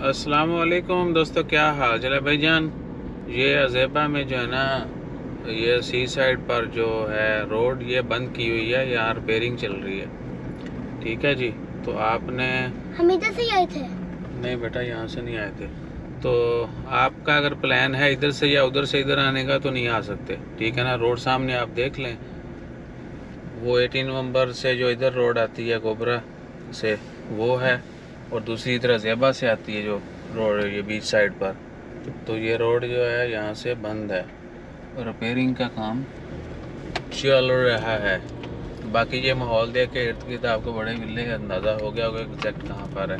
अस्सलाम वालेकुम दोस्तों क्या हाल चल है भाईजान? ये अजेबा में जो है ना ये सी साइड पर जो है रोड ये बंद की हुई है यहाँ रिपेयरिंग चल रही है। ठीक है जी? तो आपने हम इधर से आए थे। नहीं बेटा यहाँ से नहीं आए थे। तो आपका अगर प्लान है इधर से या उधर से इधर आने का तो नहीं आ सकते। ठीक है ना? रोड सामने आप देख लें। वो 18 नवंबर से जो इधर रोड आती है गोबरा से वो है। और दूसरी तरह जेबा से आती है जो रोड ये बीच साइड पर। तो ये रोड जो है यहाँ से बंद है। रिपेयरिंग का काम चल रहा है। बाकी ये माहौल देख के इर्द गिर्द आपको बड़े मिलने का अंदाज़ा हो गया होगा एग्जैक्ट कहाँ पर है।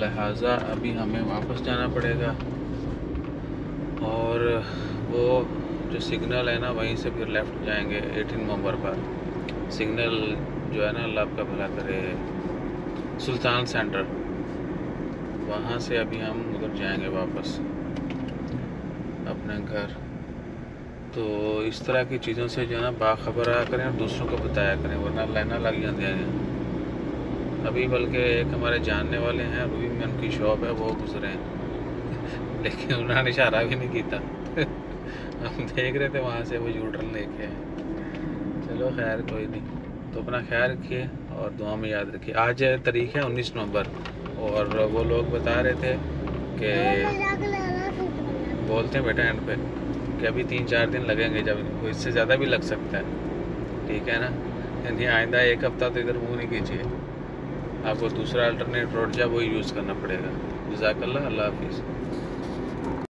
लिहाजा अभी हमें वापस जाना पड़ेगा। और वो जो सिग्नल है ना, वहीं से फिर लेफ़्ट जाएँगे 18 नवंबर पर। सिग्नल जो है ना, अल्लाह आपका भला करे। सुल्तान सेंटर। वहाँ से अभी हम उधर जाएँगे वापस। अपने घर। तो इस तरह की चीज़ों से जो है ना, बाखबर रहा करें और दूसरों को बताया करें, वरना लाइना लग जाती हैं। अभी बल्कि एक हमारे जानने वाले हैं रूबी में उनकी शॉप है, वो गुजरे हैं। लेकिन उन्होंने इशारा भी नहीं किया। हम देख रहे थे वहाँ से वो यूटर्न लेके चलो खैर, कोई नहीं। तो अपना ख्याल रखिए और दुआ में याद रखिए। आज तारीख है उन्नीस नवंबर और वो लोग बता रहे थे कि बोलते हैं बेटा एंड पे कि अभी तीन चार दिन लगेंगे जब इससे ज़्यादा भी लग सकता है। ठीक है ना? यानी आइंदा एक हफ़्ता तो इधर मुँह नहीं कीजिए आपको दूसरा अल्टरनेट रोड जब वही यूज़ करना पड़ेगा। जजाकल्ला अल्लाह हाफिज़।